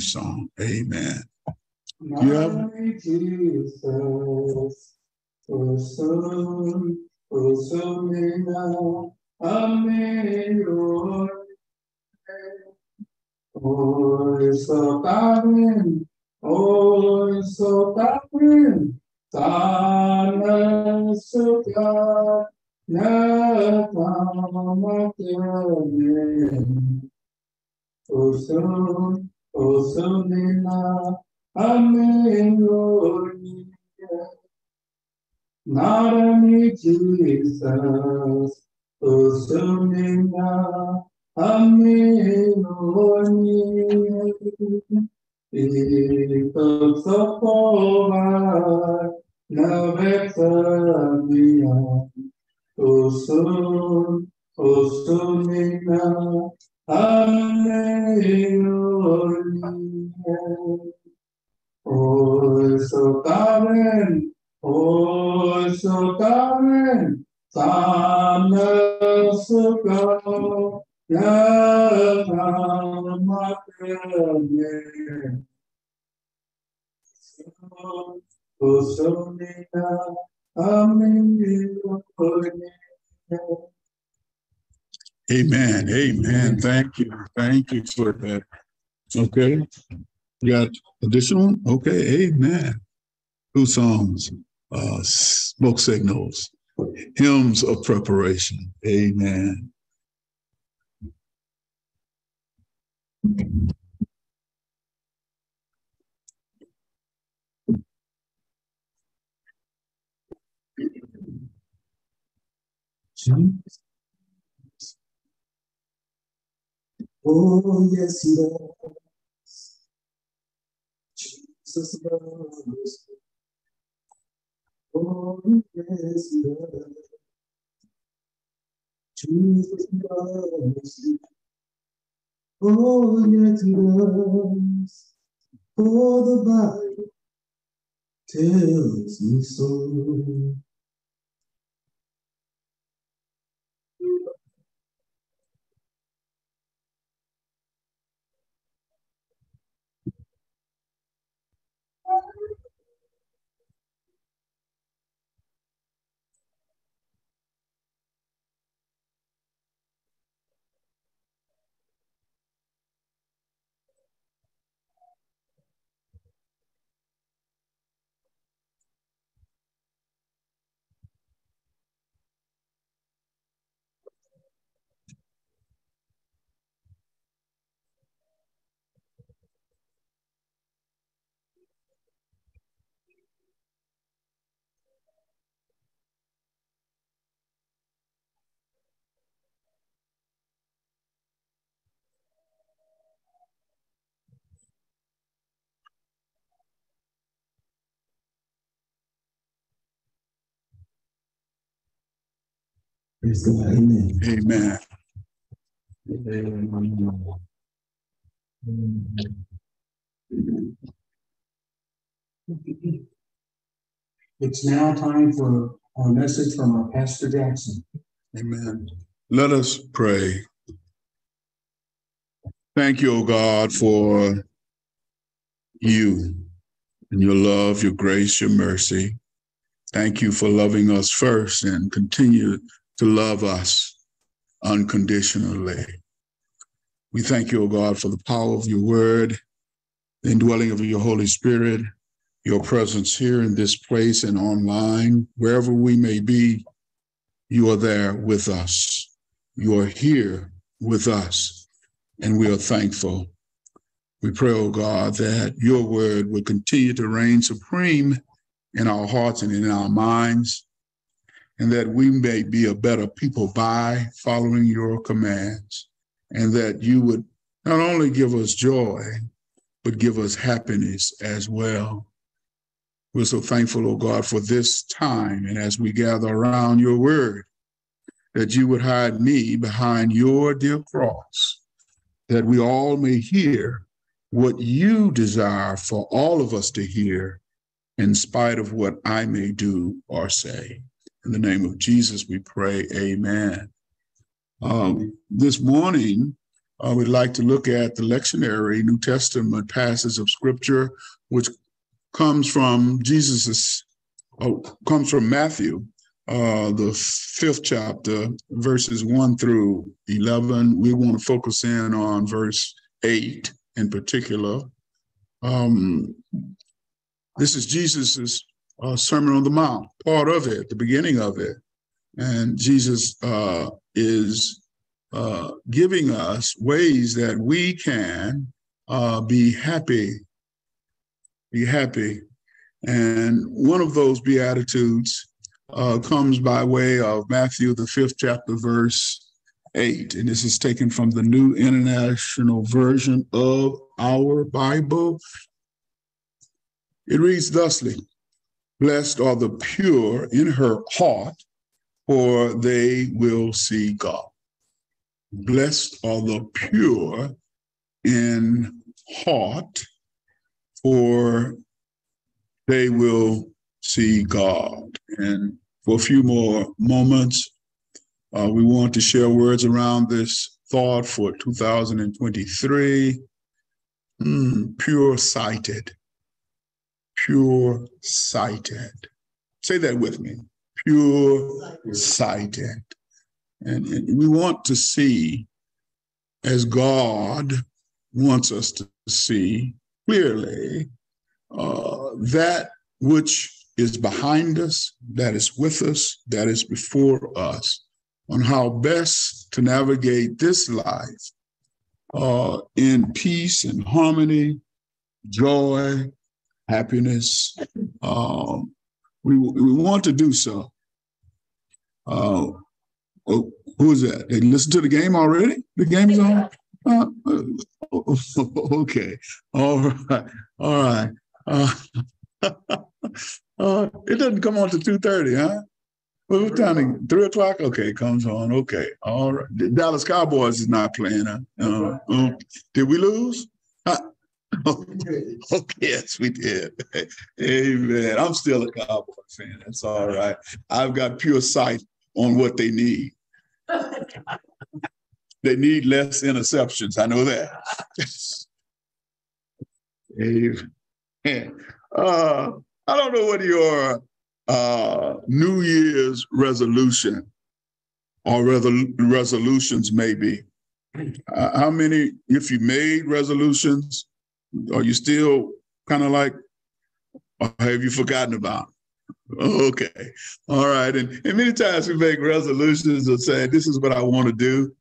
song. Amen. My Jesus, oh son, oh son, amén, Hoy sotarin, hoy sotarin, sana suka, na tamatyamin. Osun, osunina, amen, Lord. Narani Jesus, osunina, Amém. Ito sa povar na Alleluia. Oh, so sovereign, oh, so sovereign, Son of God, Yahweh. Oh, so Nina, Amen, you Amen. Amen. Thank you. Thank you for that. Okay. You got additional? Okay. Amen. Two songs, uh, smoke signals, hymns of preparation. Amen. Oh, yes, yes. Jesus loves Oh, yes, yes. Jesus loves you. Oh, yet loves, for the Bible tells me so. Amen. Amen. It's now time for our message from our Pastor Jackson. Amen. Let us pray. Thank you, O God, for you and your love, your grace, your mercy. Thank you for loving us first and continue to love us unconditionally. We thank you, O God, for the power of your word, the indwelling of your Holy Spirit, your presence here in this place and online, wherever we may be, you are there with us. You are here with us, and we are thankful. We pray, O God, that your word will continue to reign supreme in our hearts and in our minds, and that we may be a better people by following your commands, and that you would not only give us joy, but give us happiness as well. We're so thankful, oh God, for this time, and as we gather around your word, that you would hide me behind your dear cross, that we all may hear what you desire for all of us to hear, in spite of what I may do or say. In the name of Jesus, we pray, amen. Um, this morning, uh, we'd like to look at the lectionary New Testament passage of Scripture, which comes from Jesus's, uh, comes from Matthew, uh, the fifth chapter, verses one through eleven. We want to focus in on verse eight in particular. Um, this is Jesus's uh, Sermon on the Mount, part of it, the beginning of it, and Jesus uh, is uh, giving us ways that we can uh, be happy, be happy. And one of those Beatitudes uh, comes by way of Matthew, the fifth chapter, verse eight. And this is taken from the New International Version of our Bible. It reads thusly Blessed are the pure in her heart, for they will see God. Blessed are the pure in heart, for they will see God. And for a few more moments, uh, we want to share words around this thought for 2023. Mm, pure sighted, pure sighted. Say that with me. Pure sighted. And, and we want to see as God wants us to see clearly uh, that which is behind us, that is with us, that is before us, on how best to navigate this life uh, in peace and harmony, joy, happiness. Um, we, we want to do so. Uh, Oh, who is that? They listen to the game already? The game is on? Uh, okay. All right. All right. Uh, uh, it doesn't come on to 2.30, huh? What time? Three o'clock? Okay, comes on. Okay. All right. The Dallas Cowboys is not playing. Huh? Uh, uh, did we lose? Okay, yes, we did. Amen. I'm still a Cowboy fan. That's all right. I've got pure sight on what they need. they need less interceptions. I know that. Amen. Uh, I don't know what your uh, New Year's resolution or resolutions may be. Uh, how many, if you made resolutions, are you still kind of like, or have you forgotten about? Okay. All right. And, and many times we make resolutions of saying, this is what I want to do,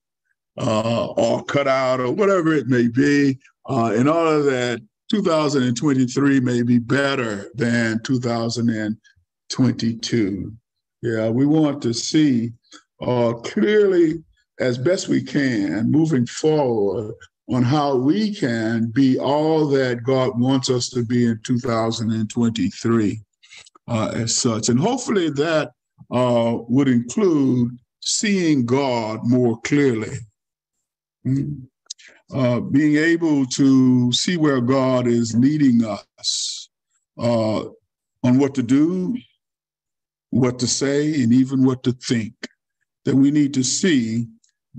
uh, or cut out, or whatever it may be, uh, in order that 2023 may be better than 2022. Yeah, we want to see uh, clearly, as best we can, moving forward on how we can be all that God wants us to be in 2023 uh, as such. And hopefully that uh, would include seeing God more clearly. Mm-hmm. Uh, being able to see where God is leading us uh, on what to do, what to say, and even what to think. That we need to see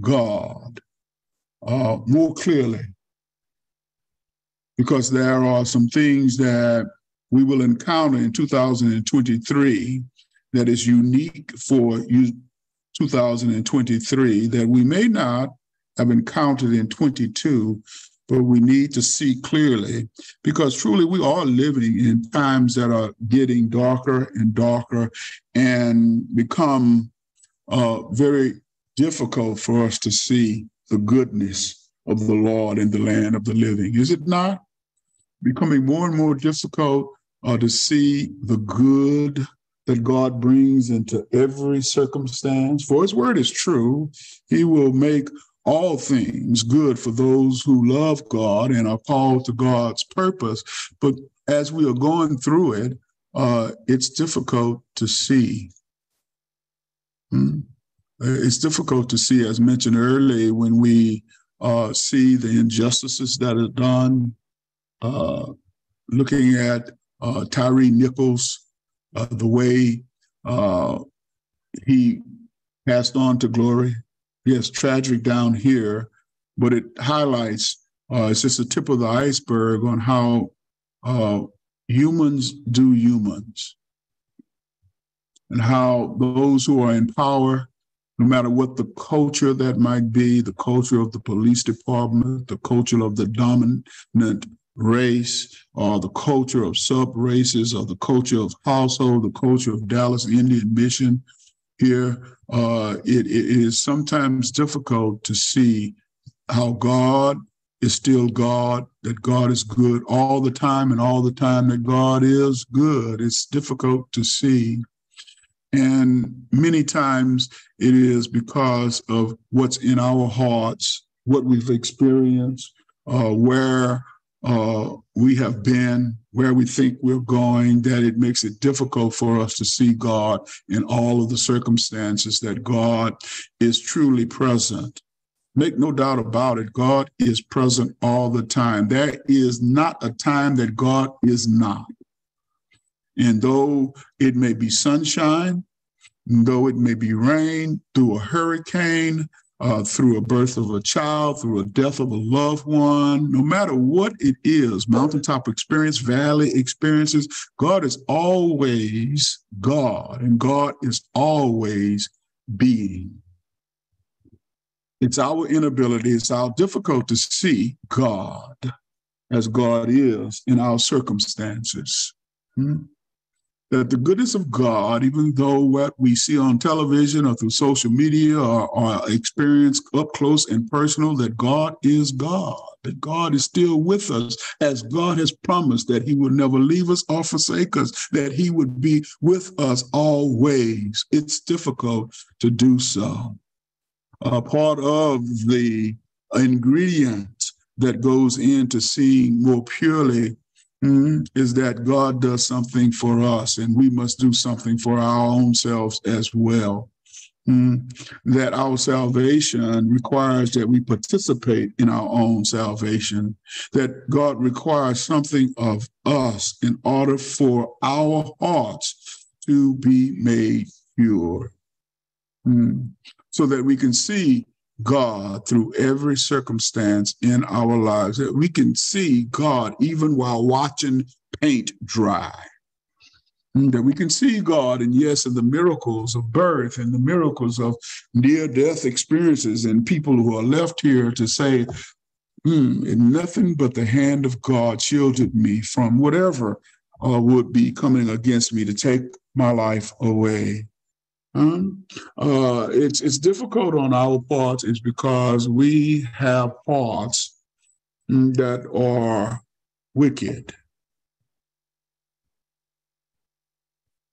God uh, more clearly. Because there are some things that we will encounter in 2023 that is unique for 2023 that we may not have encountered in 22 but we need to see clearly because truly we are living in times that are getting darker and darker and become uh, very difficult for us to see the goodness of the Lord in the land of the living. Is it not? Becoming more and more difficult uh, to see the good that God brings into every circumstance. For his word is true. He will make all things good for those who love God and are called to God's purpose. But as we are going through it, uh, it's difficult to see. Hmm? It's difficult to see, as mentioned earlier, when we uh, see the injustices that are done, uh, looking at uh, Tyre Nichols, uh, the way uh, he passed on to glory. Yes, tragic down here, but it highlights, uh, it's just the tip of the iceberg on how uh, humans do humans and how those who are in power, no matter what the culture that might be, the culture of the police department, the culture of the dominant race, or the culture of sub races, or the culture of household, the culture of Dallas Indian Mission here, uh, it, it is sometimes difficult to see how God is still God, that God is good all the time, and all the time that God is good. It's difficult to see. And many times it is because of what's in our hearts, what we've experienced, uh, where uh, we have been, where we think we're going, that it makes it difficult for us to see God in all of the circumstances, that God is truly present. Make no doubt about it, God is present all the time. There is not a time that God is not. And though it may be sunshine, though it may be rain, through a hurricane, uh, through a birth of a child, through a death of a loved one, no matter what it is, mountaintop experience, valley experiences, God is always God, and God is always being. It's our inability, it's our difficult to see God as God is in our circumstances. Hmm? That the goodness of God, even though what we see on television or through social media or, or experience up close and personal, that God is God, that God is still with us as God has promised that He would never leave us or forsake us, that He would be with us always. It's difficult to do so. Uh, part of the ingredient that goes into seeing more purely. Is that God does something for us and we must do something for our own selves as well. Mm, that our salvation requires that we participate in our own salvation, that God requires something of us in order for our hearts to be made pure. Mm, so that we can see God through every circumstance in our lives, that we can see God even while watching paint dry. And that we can see God, and yes, in the miracles of birth and the miracles of near death experiences, and people who are left here to say, hmm, nothing but the hand of God shielded me from whatever uh, would be coming against me to take my life away. Um, uh, it's it's difficult on our part is because we have hearts that are wicked.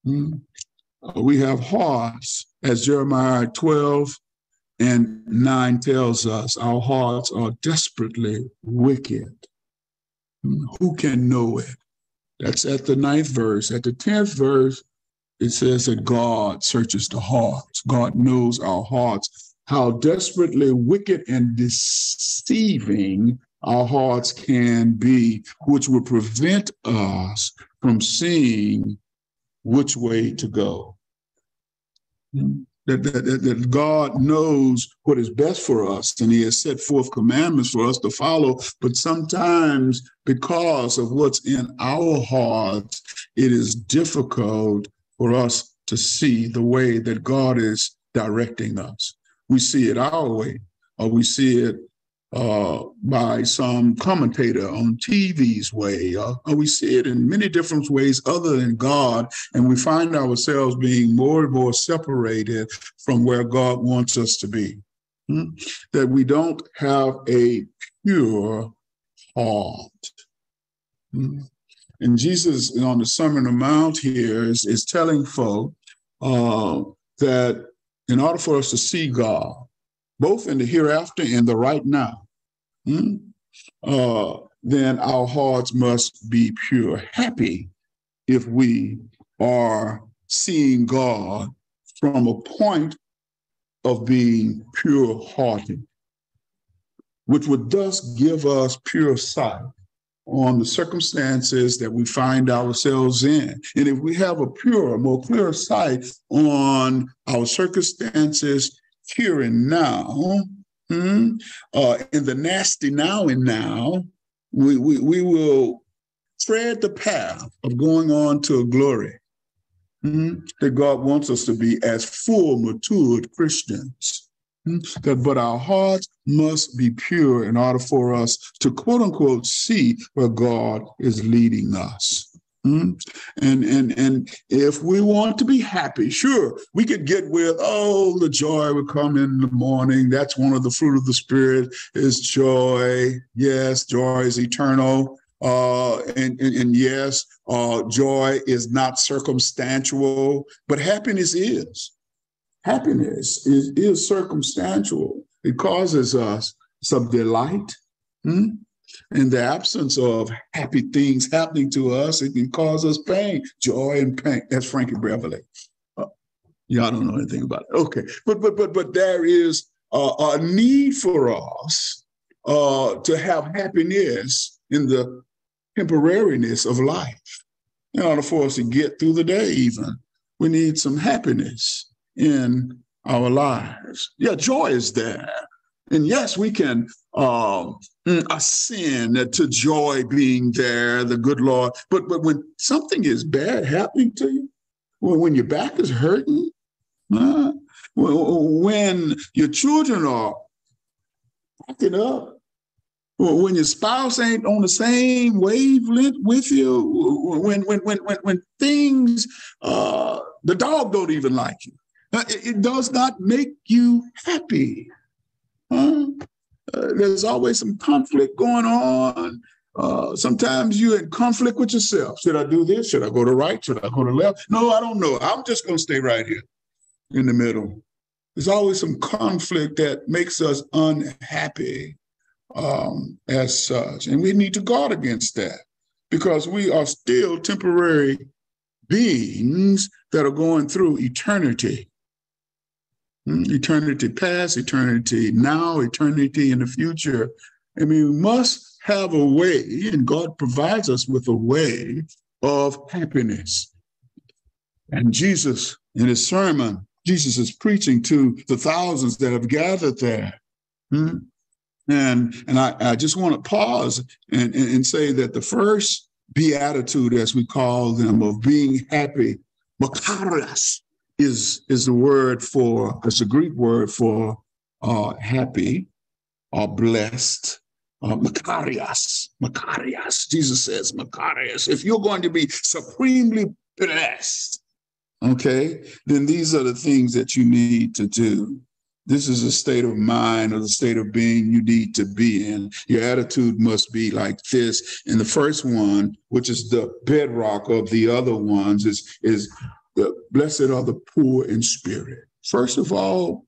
Mm. We have hearts, as Jeremiah 12 and 9 tells us, our hearts are desperately wicked. Mm. Who can know it? That's at the ninth verse. At the tenth verse, it says that God searches the hearts. God knows our hearts, how desperately wicked and deceiving our hearts can be, which will prevent us from seeing which way to go. Hmm? That, that, that, God knows what is best for us, and He has set forth commandments for us to follow. But sometimes, because of what's in our hearts, it is difficult for us to see the way that God is directing us. We see it our way, or we see it uh, by some commentator on TV's way, or, or, we see it in many different ways other than God, and we find ourselves being more and more separated from where God wants us to be. Hmm? That we don't have a pure heart. Hmm? And Jesus on the Sermon on the Mount here is, is telling folk uh, that in order for us to see God, both in the hereafter and the right now, hmm, uh, then our hearts must be pure. Happy if we are seeing God from a point of being pure hearted, which would thus give us pure sight on the circumstances that we find ourselves in. And if we have a pure, more clear sight on our circumstances here and now, hmm uh, in the nasty now and now, we, we, we will tread the path of going on to glory hmm that God wants us to be as full, matured Christians. Hmm? That, but our hearts must be pure in order for us to quote unquote see where God is leading us. Hmm? And and and if we want to be happy, sure, we could get with, oh, the joy will come in the morning. That's one of the fruit of the spirit is joy. Yes, joy is eternal. Uh, and, and, and yes, uh, joy is not circumstantial, but happiness is. Happiness is, is circumstantial. It causes us some delight. Hmm? In the absence of happy things happening to us, it can cause us pain, joy and pain. That's Frankie Beverly. Uh, y'all don't know anything about it. Okay, but but but but there is uh, a need for us uh, to have happiness in the temporariness of life. In order for us to get through the day, even, we need some happiness in our lives. Yeah, joy is there. And yes, we can um, ascend to joy being there, the good Lord. But but when something is bad happening to you, when your back is hurting, uh, when your children are acting up, when your spouse ain't on the same wavelength with you, when when when when, when things uh, the dog don't even like you, uh, it, it does not make you happy. Huh? Uh, there's always some conflict going on. Uh, sometimes you're in conflict with yourself. Should I do this? Should I go to right? Should I go to left? No, I don't know. I'm just going to stay right here in the middle. There's always some conflict that makes us unhappy um, as such. And we need to guard against that because we are still temporary beings that are going through eternity. Hmm, eternity past, eternity now, eternity in the future. I mean, we must have a way, and God provides us with a way of happiness. And Jesus, in his sermon, Jesus is preaching to the thousands that have gathered there. Hmm? And, and I, I just want to pause and, and, and say that the first beatitude, as we call them, of being happy, makarios, is, is the word for, it's a Greek word for uh, happy or blessed. Uh, makarios, makarios. Jesus says, makarios. If you're going to be supremely blessed, okay, then these are the things that you need to do. This is a state of mind or the state of being you need to be in. Your attitude must be like this. And the first one, which is the bedrock of the other ones, is, is the blessed are the poor in spirit. First of all,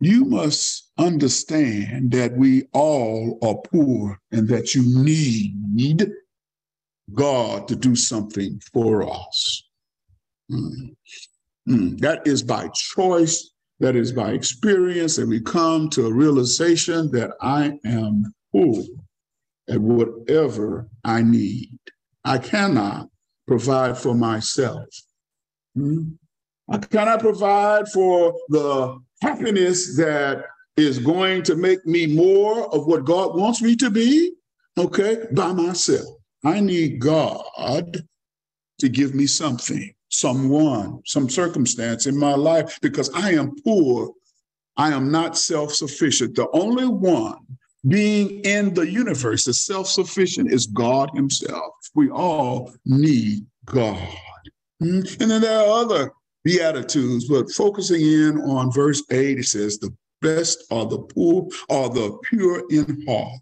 you must understand that we all are poor and that you need God to do something for us. Mm. Mm. That is by choice that is by experience that we come to a realization that I am poor at whatever I need. I cannot provide for myself. Hmm? I cannot provide for the happiness that is going to make me more of what God wants me to be, okay, by myself. I need God to give me something someone, some circumstance in my life because I am poor. I am not self sufficient. The only one being in the universe that's self sufficient is God Himself. We all need God. Hmm? And then there are other beatitudes, but focusing in on verse 8, it says, The best are the poor, are the pure in heart,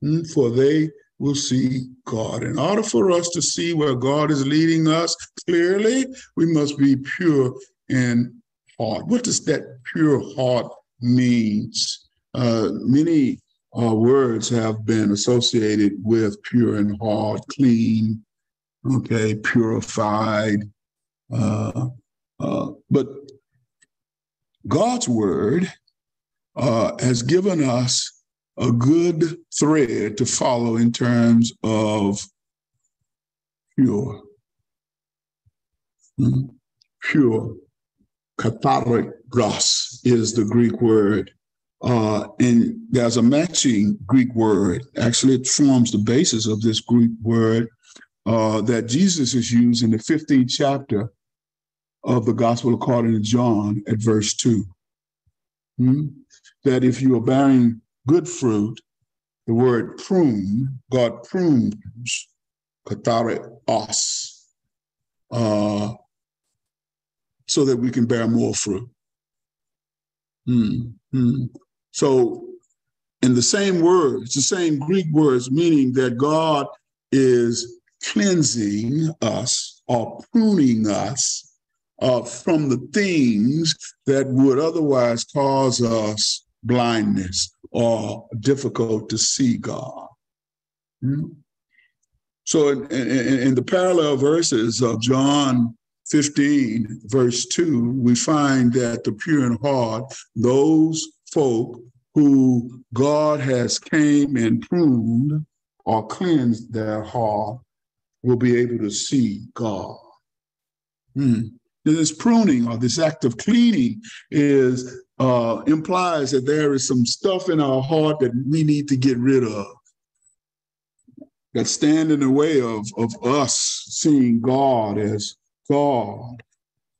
hmm? for they will see God. In order for us to see where God is leading us clearly, we must be pure in heart. What does that pure heart means? Uh, many uh, words have been associated with pure in heart, clean, okay, purified. Uh, uh but God's word uh, has given us a good thread to follow in terms of pure. Hmm? Pure. Katharikos is the Greek word. Uh, and there's a matching Greek word. Actually, it forms the basis of this Greek word uh, that Jesus is used in the 15th chapter of the Gospel according to John at verse 2. Hmm? That if you are bearing good fruit, the word prune, God prunes, katare os, uh, so that we can bear more fruit. Hmm. Hmm. So, in the same words, the same Greek words, meaning that God is cleansing us or pruning us uh, from the things that would otherwise cause us blindness or difficult to see God. Hmm? So, in, in, in, the parallel verses of John 15, verse 2, we find that the pure in heart, those folk who God has came and pruned or cleansed their heart will be able to see God. Hmm. This pruning or this act of cleaning is uh, implies that there is some stuff in our heart that we need to get rid of that stand in the way of, of us seeing God as God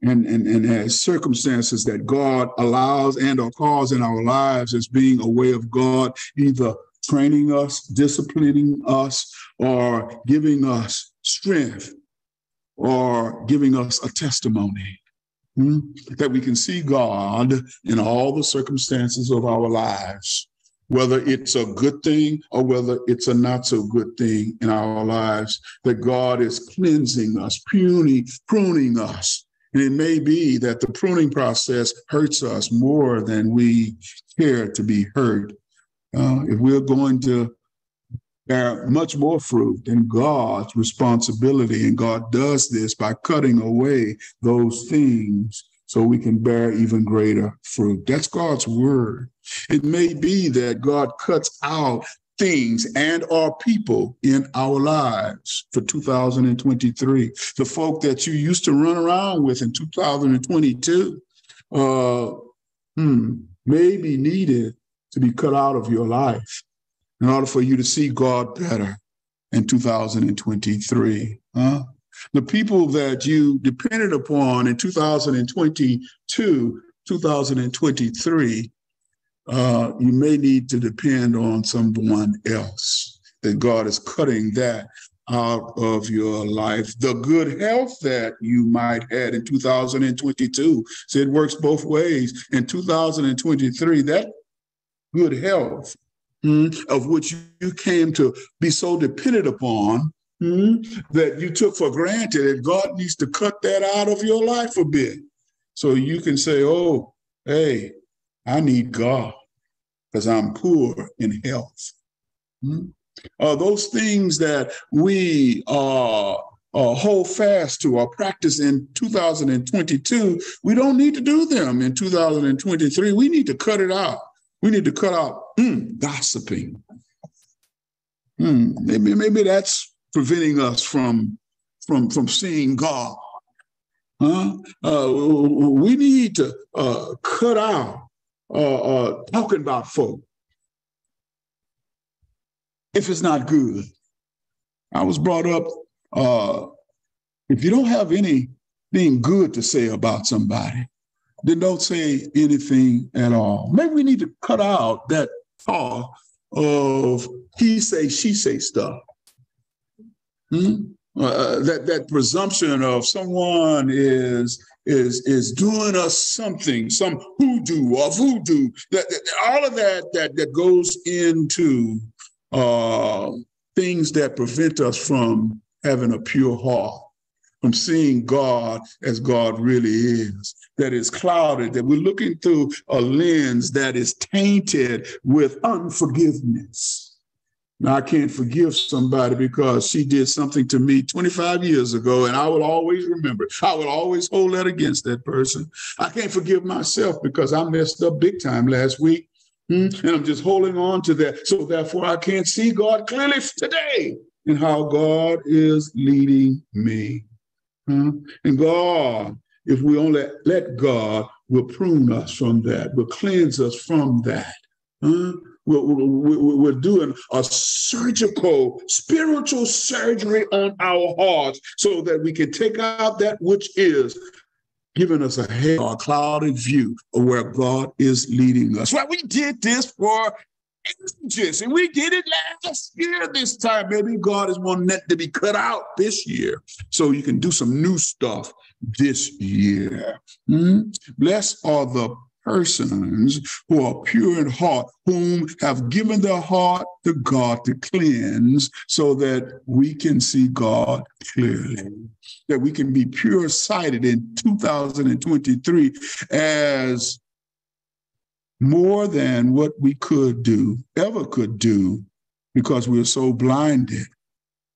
and, and, and as circumstances that God allows and or calls in our lives as being a way of God, either training us, disciplining us, or giving us strength, or giving us a testimony. Hmm? That we can see God in all the circumstances of our lives, whether it's a good thing or whether it's a not so good thing in our lives, that God is cleansing us, pruning, pruning us, and it may be that the pruning process hurts us more than we care to be hurt. Uh, if we're going to bear much more fruit than God's responsibility, and God does this by cutting away those things so we can bear even greater fruit. That's God's word. It may be that God cuts out things and our people in our lives for 2023. The folk that you used to run around with in 2022 uh, hmm, may be needed to be cut out of your life in order for you to see God better in 2023. Huh? The people that you depended upon in 2022, 2023 uh, you may need to depend on someone else. That God is cutting that out of your life. The good health that you might had in 2022. So it works both ways. In 2023, that good health mm, of which you came to be so dependent upon mm, that you took for granted, And God needs to cut that out of your life a bit. So you can say, oh, hey, I need God because I'm poor in health. Hmm? Uh, those things that we uh, uh, hold fast to or practice in 2022, we don't need to do them in 2023. We need to cut it out. We need to cut out mm, gossiping. Hmm, maybe, maybe that's preventing us from, from, from seeing God. Huh? Uh, we need to uh, cut out uh, uh, talking about folk if it's not good. I was brought up uh, if you don't have anything good to say about somebody, then don't say anything at all. Maybe we need to cut out that talk of he say, she say stuff. Hmm? Uh, that that presumption of someone is is is doing us something, some hoodoo or voodoo. That, that all of that that that goes into uh, things that prevent us from having a pure heart, from seeing God as God really is. That is clouded. That we're looking through a lens that is tainted with unforgiveness now, I can't forgive somebody because she did something to me 25 years ago, and I will always remember. I will always hold that against that person. I can't forgive myself because I messed up big time last week. Hmm? And I'm just holding on to that. So, therefore, I can't see God clearly today and how God is leading me. Hmm? And God, if we only let God, will prune us from that, will cleanse us from that. We're, doing a surgical, spiritual surgery on our hearts so that we can take out that which is giving us a a clouded view of where God is leading us. Well, we did this for ages and we did it last year this time. Maybe God is wanting that to be cut out this year so you can do some new stuff this year. Mm-hmm. Blessed are the persons who are pure in heart, whom have given their heart to God to cleanse so that we can see God clearly, that we can be pure sighted in 2023 as more than what we could do, ever could do, because we are so blinded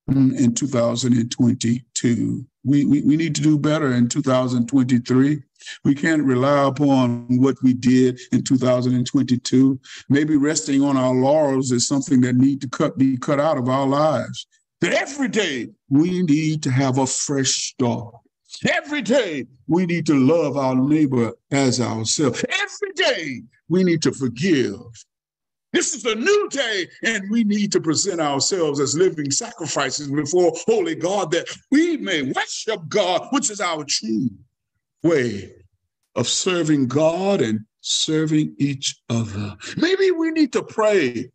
in 2022. We, we, we need to do better in 2023. We can't rely upon what we did in 2022. Maybe resting on our laurels is something that need to cut be cut out of our lives. That every day we need to have a fresh start. Every day we need to love our neighbor as ourselves. Every day we need to forgive. This is a new day, and we need to present ourselves as living sacrifices before Holy God that we may worship God, which is our true way of serving God and serving each other. Maybe we need to pray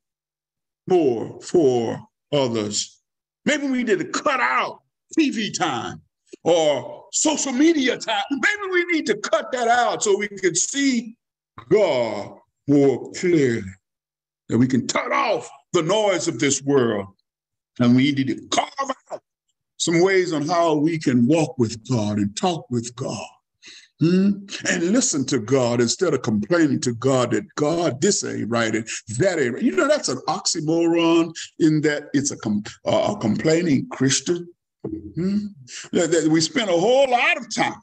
more for others. Maybe we need to cut out TV time or social media time. Maybe we need to cut that out so we can see God more clearly, that we can cut off the noise of this world. And we need to carve out some ways on how we can walk with God and talk with God. Hmm? And listen to God instead of complaining to God that God, this ain't right and that ain't right. You know, that's an oxymoron in that it's a, com- uh, a complaining Christian. Hmm? That, that we spend a whole lot of time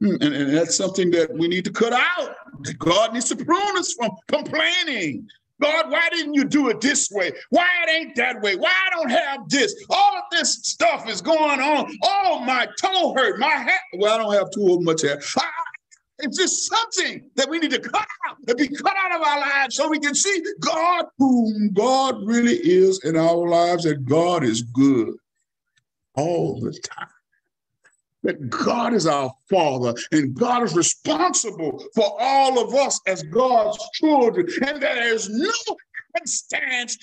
Hmm, and, and, that's something that we need to cut out. God needs to prune us from complaining. God, why didn't you do it this way? Why it ain't that way? Why I don't have this? All of this stuff is going on. Oh, my toe hurt. My hat. Well, I don't have too much hair. It's just something that we need to cut out, and be cut out of our lives so we can see God, whom God really is in our lives, that God is good all the time that God is our Father and God is responsible for all of us as God's children, and there is no circumstance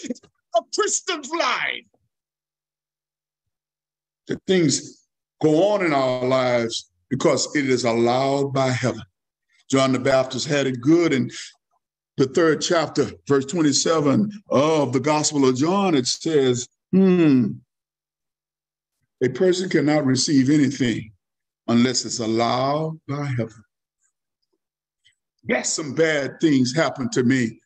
a Christian's life that things go on in our lives because it is allowed by heaven. John the Baptist had it good and the third chapter, verse 27 of the Gospel of John. It says, hmm, a person cannot receive anything unless it's allowed by heaven. Yes, some bad things happen to me.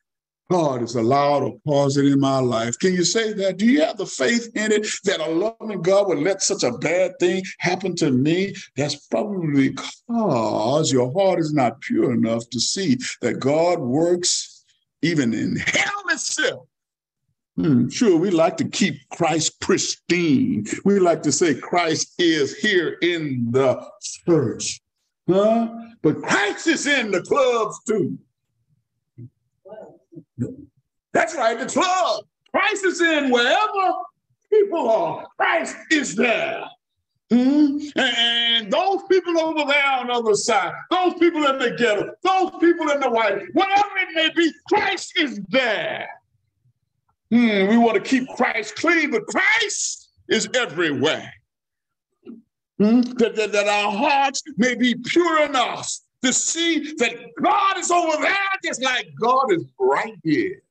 God has allowed or caused it in my life. Can you say that? Do you have the faith in it that a loving God would let such a bad thing happen to me? That's probably because your heart is not pure enough to see that God works even in hell itself Hmm, sure, we like to keep Christ pristine. We like to say Christ is here in the church. Huh? But Christ is in the clubs too. That's right, the club. Christ is in wherever people are. Christ is there. Hmm? And those people over there on the other side, those people in the ghetto, those people in the white, whatever it may be, Christ is there. Hmm, we want to keep Christ clean, but Christ is everywhere. Hmm? That, that, that our hearts may be pure enough to see that God is over there just like God is right here.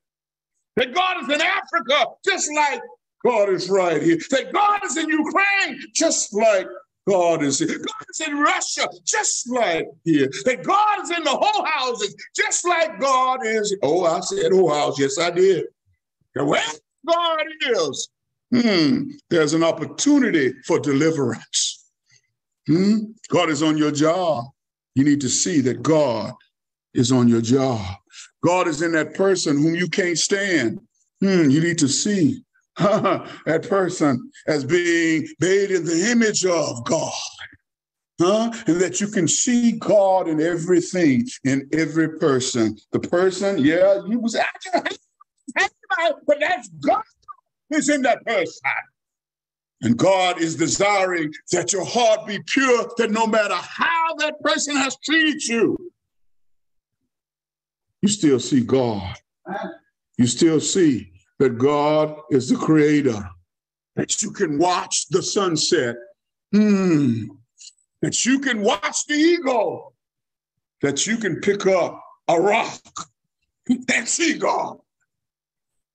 That God is in Africa just like God is right here. That God is in Ukraine just like God is here. God is in Russia just like here. That God is in the whole houses just like God is. Oh, I said whole house. Yes, I did. Where God is, hmm, there's an opportunity for deliverance. Hmm? God is on your job. You need to see that God is on your job. God is in that person whom you can't stand. Hmm, you need to see that person as being made in the image of God. huh? And that you can see God in everything, in every person. The person, yeah, you was but that's God is in that person. And God is desiring that your heart be pure, that no matter how that person has treated you, you still see God. You still see that God is the creator, that you can watch the sunset, hmm. that you can watch the eagle, that you can pick up a rock and see God.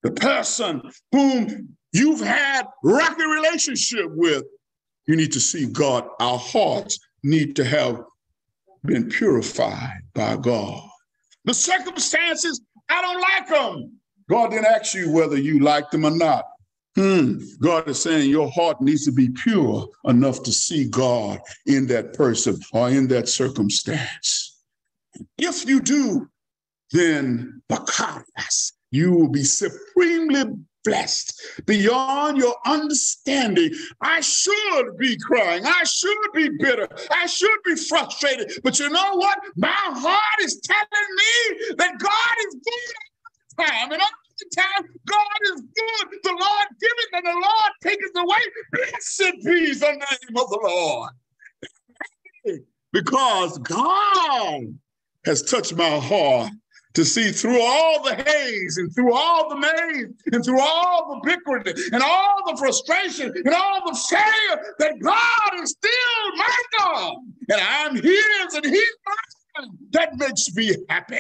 The person whom you've had rocky relationship with, you need to see God. Our hearts need to have been purified by God. The circumstances, I don't like them. God didn't ask you whether you like them or not. Hmm. God is saying your heart needs to be pure enough to see God in that person or in that circumstance. If you do, then makarios, you will be supremely blessed beyond your understanding. I should be crying. I should be bitter. I should be frustrated. But you know what? My heart is telling me that God is good at the time. And all the time, God is good. The Lord giveth and the Lord taketh away. Blessed be the name of the Lord. Because God has touched my heart to see through all the haze and through all the maze and through all the bickering and all the frustration and all the failure that God is still my God and I'm his and he's mine. That makes me happy.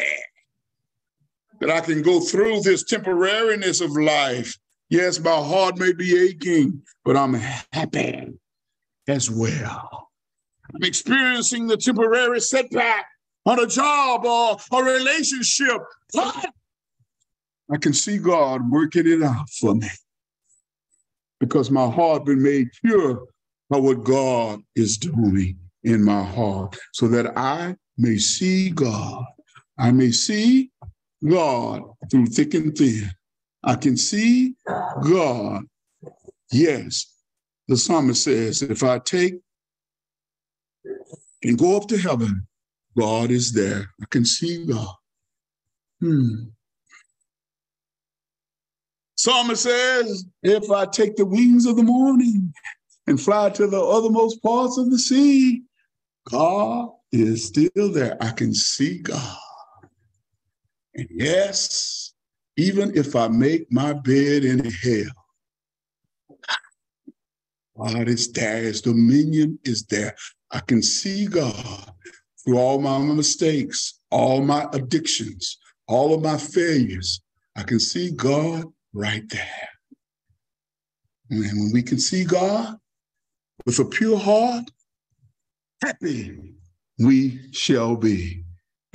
That I can go through this temporariness of life. Yes, my heart may be aching, but I'm happy as well. I'm experiencing the temporary setback on a job or a relationship. I can see God working it out for me because my heart been made pure by what God is doing in my heart so that I may see God. I may see God through thick and thin. I can see God. Yes, the psalmist says, if I take and go up to heaven, God is there. I can see God. Hmm. Psalmist says, if I take the wings of the morning and fly to the othermost parts of the sea, God is still there. I can see God. And yes, even if I make my bed in hell, God is there. His dominion is there. I can see God through all my mistakes, all my addictions, all of my failures, I can see God right there. And when we can see God with a pure heart, happy we shall be.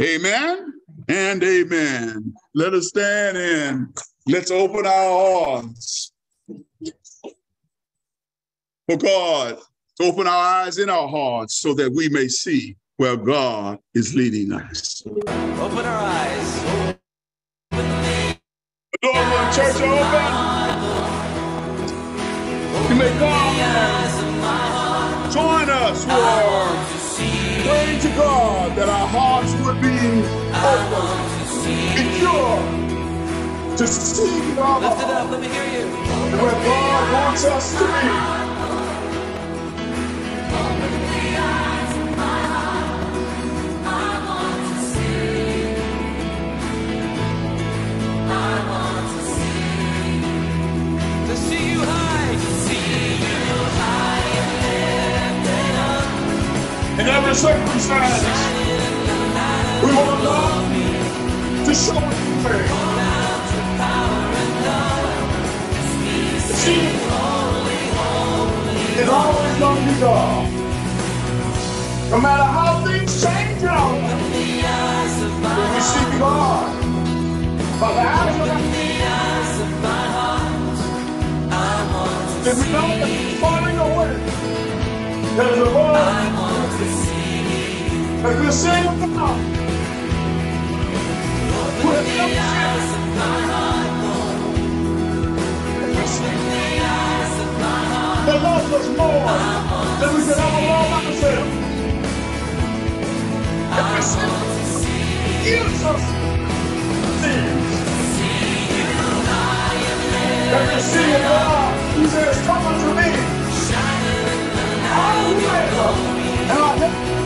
Amen and amen. Let us stand and let's open our hearts for God to open our eyes in our hearts so that we may see where God is leading us. Open our eyes. The door of church open. You may come join us who are praying to God that our hearts would be open pure to see God. Lift it up. Let me hear you. Where God wants us to be. In every circumstance. We want God to show us the way. See, it's always going to be God. No matter how things change out, when we see God, by the eyes of our if we know that falling away, there's a voice if you sing it now, with the eyes of my heart, Lord. The eyes of my heart. The Lord was more than we could ever love ourselves. If you sing Jesus lives. If you sing it now, He says, come unto me. And I will.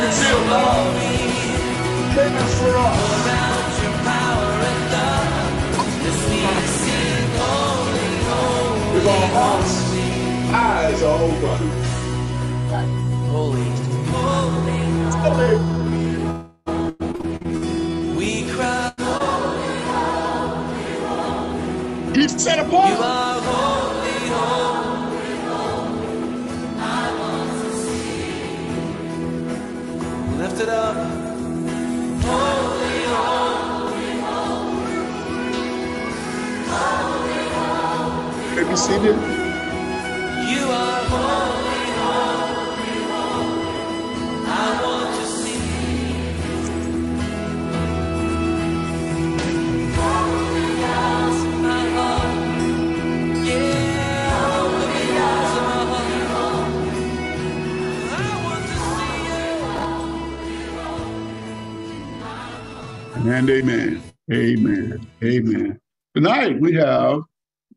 me conceal love. Famous for us. With our hearts, eyes are open. Holy. Holy. We Let me see it. you are holy, holy. I want to see. My heart. Yeah, open eyes of my heart. I want to see you. And amen. Amen. Amen. Tonight we have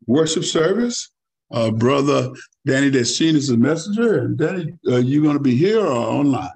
worship service. Uh, Brother Danny Destine is the messenger. And Danny, uh, you going to be here or online?